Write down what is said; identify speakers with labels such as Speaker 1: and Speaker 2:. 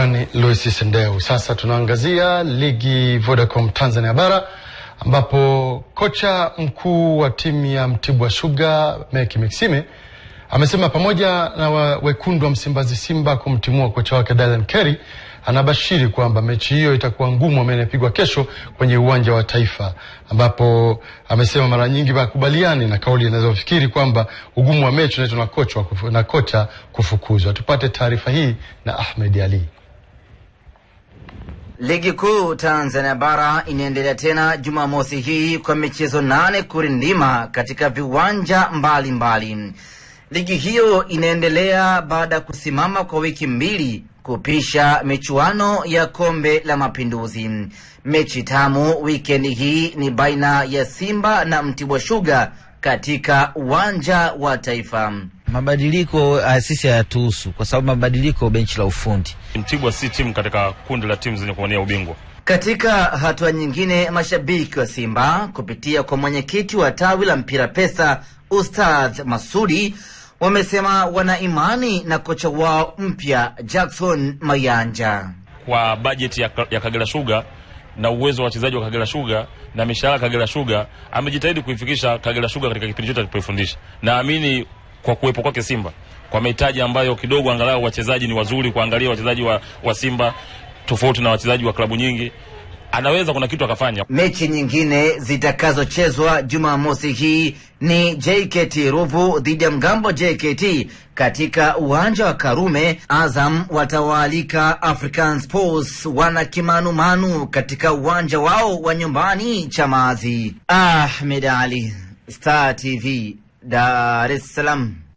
Speaker 1: Shukrani Lois Sendeu. Sasa tunaangazia ligi Vodacom Tanzania Bara ambapo kocha mkuu wa timu ya Mtibwa Sugar Meki Maxime amesema pamoja na wekundu wa Msimbazi Simba kumtimua kocha wake Dylan Kerry, anabashiri kwamba mechi hiyo itakuwa ngumu ambayo inapigwa kesho kwenye uwanja wa Taifa, ambapo amesema mara nyingi makubaliani na kauli inazofikiri kwamba ugumu wa mechi unaitwa na kocha kufukuzwa. Tupate taarifa hii na Ahmed Ali.
Speaker 2: Ligi kuu Tanzania bara inaendelea tena Jumamosi hii kwa michezo nane kurindima katika viwanja mbalimbali mbali. Ligi hiyo inaendelea baada ya kusimama kwa wiki mbili kupisha michuano ya kombe la Mapinduzi. Mechi tamu wikendi hii ni baina ya Simba na Mtibwa Shuga katika uwanja wa Taifa.
Speaker 3: Mabadiliko sisi hayatuhusu kwa sababu mabadiliko benchi la ufundi.
Speaker 4: Mtibwa si timu katika kundi la timu zenye kuwania ubingwa.
Speaker 2: Katika hatua nyingine, mashabiki wa Simba kupitia kwa mwenyekiti wa tawi la mpira pesa Ustadh Masudi wamesema wana imani na kocha wao mpya Jackson Mayanja.
Speaker 4: Kwa bajeti ya, ya Kagera Sugar na uwezo wa wachezaji wa Kagera Sugar na mishahara Kagera Sugar, amejitahidi kuifikisha Kagera Sugar katika kipindi chote alipoifundisha. Naamini kwa kuwepo kwake Simba, kwa mahitaji ambayo kidogo angalau wachezaji ni wazuri, kuangalia wachezaji wa, wa Simba tofauti na wachezaji wa klabu nyingi anaweza kuna kitu akafanya.
Speaker 2: Mechi nyingine zitakazochezwa Jumamosi hii ni JKT Ruvu dhidi ya Mgambo JKT katika uwanja wa Karume. Azam watawaalika African Sports wana kimanumanu katika uwanja wao wa nyumbani Chamazi. Ahmed Ali, Star TV, Darussalam.